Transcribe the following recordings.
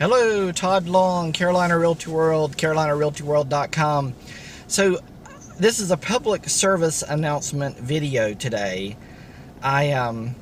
Hello, Todd Long, Carolina Realty World, CarolinaRealtyWorld.com. So, this is a public service announcement video today. I um,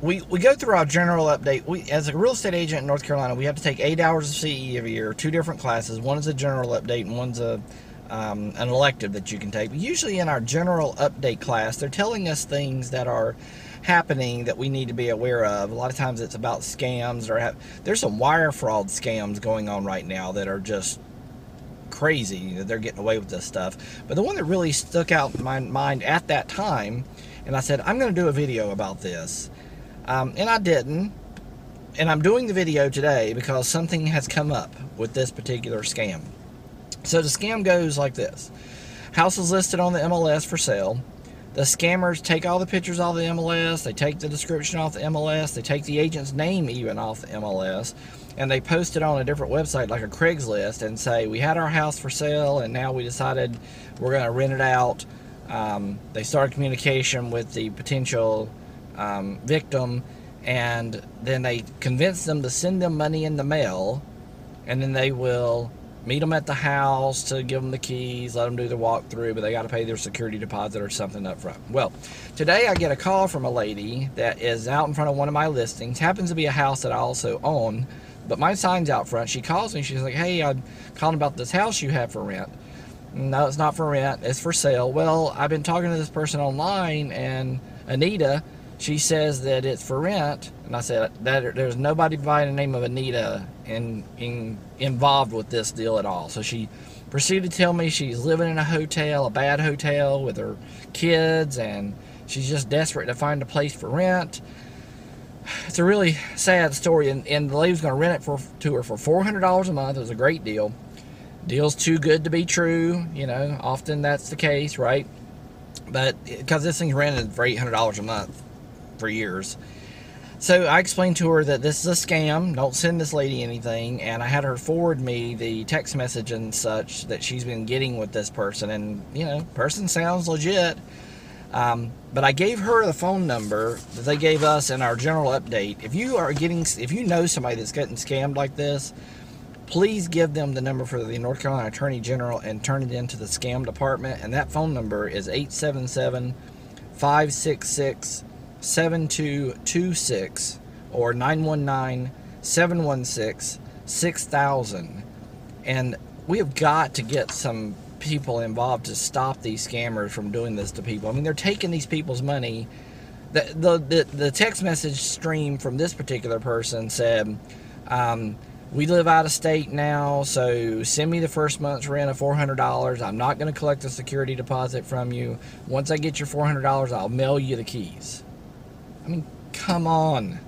we we go through our general update. We, as a real estate agent in North Carolina, we have to take eight hours of CE every year, two different classes. One is a general update, and one's a um, an elective that you can take. But usually, in our general update class, they're telling us things that are happening that we need to be aware of. A lot of times it's about scams or have, there's some wire fraud scams going on right now that are just crazy that they're getting away with this stuff. But the one that really stuck out in my mind at that time, and I said, I'm going to do a video about this. Um, and I didn't. And I'm doing the video today because something has come up with this particular scam. So the scam goes like this. House is listed on the MLS for sale the scammers take all the pictures off the MLS, they take the description off the MLS, they take the agent's name even off the MLS, and they post it on a different website like a Craigslist and say, We had our house for sale and now we decided we're going to rent it out. Um, they start communication with the potential um, victim and then they convince them to send them money in the mail and then they will meet them at the house to give them the keys, let them do the walkthrough, but they got to pay their security deposit or something up front. Well, today I get a call from a lady that is out in front of one of my listings. Happens to be a house that I also own, but my sign's out front. She calls me. She's like, "Hey, I'm calling about this house you have for rent." No, it's not for rent. It's for sale. Well, I've been talking to this person online, and Anita she says that it's for rent, and I said that there's nobody by the name of Anita in, in involved with this deal at all. So she proceeded to tell me she's living in a hotel, a bad hotel, with her kids, and she's just desperate to find a place for rent. It's a really sad story, and, and the lady's going to rent it for to her for $400 a month. It was a great deal. Deal's too good to be true, you know. Often that's the case, right? But because this thing's rented for $800 a month, for years. So I explained to her that this is a scam. Don't send this lady anything. And I had her forward me the text message and such that she's been getting with this person. And, you know, person sounds legit. Um, but I gave her the phone number that they gave us in our general update. If you are getting, if you know somebody that's getting scammed like this, please give them the number for the North Carolina Attorney General and turn it into the scam department. And that phone number is 877 566 7226 or 919 716 6000. And we have got to get some people involved to stop these scammers from doing this to people. I mean, they're taking these people's money. The, the, the, the text message stream from this particular person said, um, we live out of state now, so send me the first month's rent of $400. I'm not going to collect a security deposit from you. Once I get your $400, I'll mail you the keys. I mean, come on.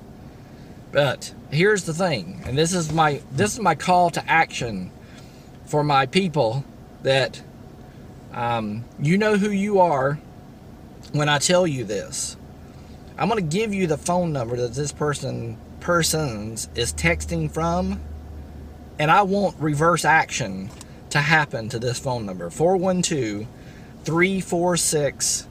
But here's the thing, and this is my this is my call to action for my people that um, you know who you are when I tell you this. I'm to give you the phone number that this person persons is texting from, and I want reverse action to happen to this phone number 412 346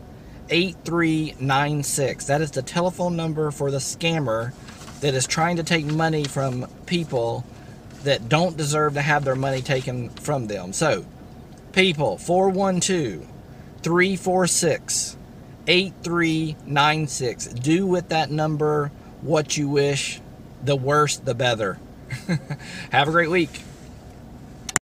8396. That is the telephone number for the scammer that is trying to take money from people that don't deserve to have their money taken from them. So, people, 412 346 8396. Do with that number what you wish. The worse, the better. have a great week.